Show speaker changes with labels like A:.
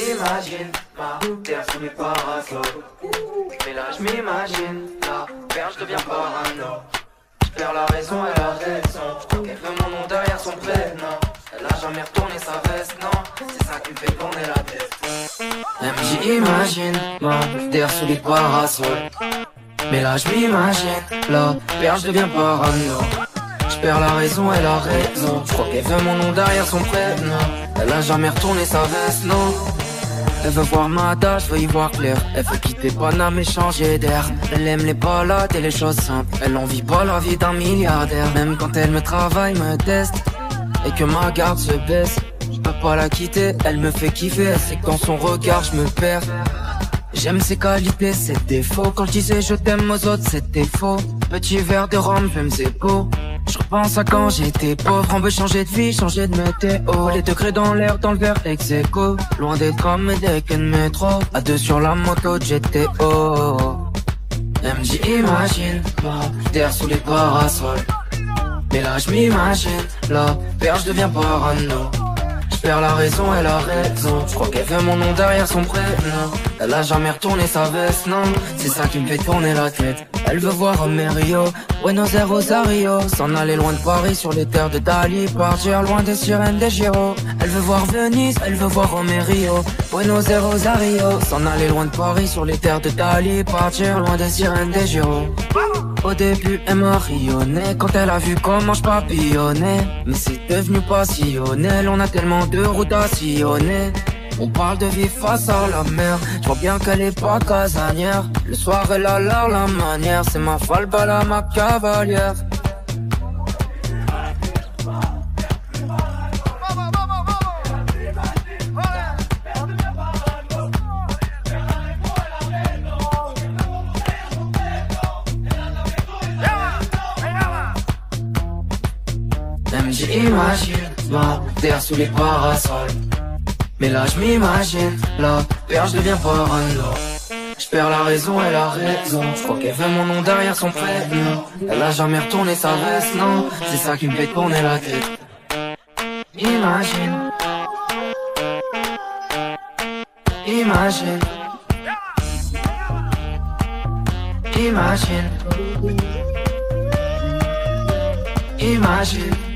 A: m'imagine ma terre sous mes parasols. Mais là je m'imagine la perche devient parano. Je perds la raison et la raison. qu'elle veut mon nom derrière son prénom. Elle a jamais retourné sa veste, non. C'est ça qui me fait tourner la tête. Même j'imagine ma terre sous les parasols. Mais là je m'imagine la perche devient parano. Je perds la raison et la raison. Je crois qu'elle veut mon nom derrière son prénom. Elle a jamais retourné sa veste, non. Elle veut voir ma tâche, veut y voir clair. Elle veut quitter Paname et changer d'air. Elle aime les balades et les choses simples. Elle en vit pas la vie d'un milliardaire. Même quand elle me travaille, me teste. Et que ma garde se baisse. Je peux pas la quitter, elle me fait kiffer. C'est quand son regard, je me perds. J'aime ses qualités, ses défauts. Quand je disais je t'aime aux autres, c'était faux. Petit verre de rhum, j'aime ses beaux. Je repense à quand j'étais pauvre, on veut changer de vie, changer de météo. Les degrés dans l'air, dans le verre ex Loin des trams et des quais de métro. À deux sur la moto GTO. MJ imagine, terre sous les parasols. Mais là je m'imagine, la perche devient parano. Perds la raison et la raison. Je crois qu'elle fait mon nom derrière son prénom. Elle a jamais retourné sa veste, non. C'est ça qui me fait tourner la tête. Elle veut voir Romerio, Buenos Aires, Rosario S'en aller loin de Paris sur les terres de Dali Partir loin des sirènes des Giro Elle veut voir Venise, elle veut voir Romerio Buenos Aires, Rosario S'en aller loin de Paris sur les terres de Dali Partir loin des sirènes des Giro au début, elle m'a rayonné. Quand elle a vu comment je papillonnais. Mais c'est devenu passionnel, on a tellement de routes à sillonner. On parle de vie face à la mer. Je vois bien qu'elle est pas casanière. Le soir elle a l'air la manière. C'est ma falbala, ma cavalière J'imagine ma terre sous les parasols. Mais là je m'imagine, la perche devient parano. Je perds la raison et la raison. Je crois qu'elle veut mon nom derrière son prénom. Elle a jamais retourné sa veste, non. C'est ça qui me fait tourner la tête. Imagine. Imagine. Imagine. Imagine